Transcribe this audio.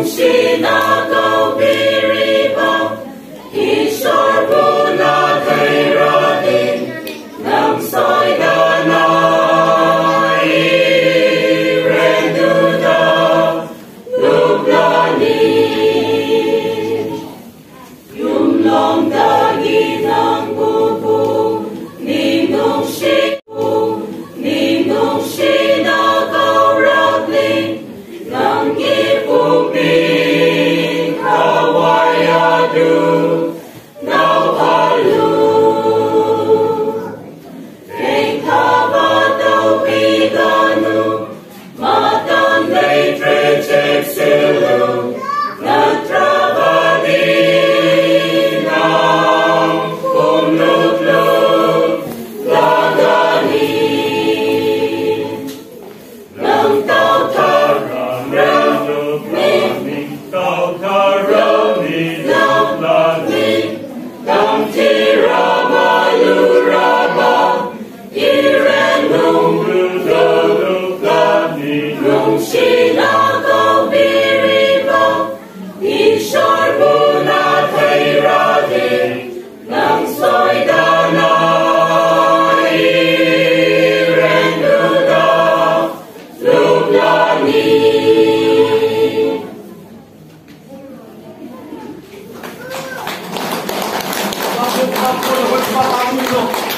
Musi na go be. 我怎么知道他住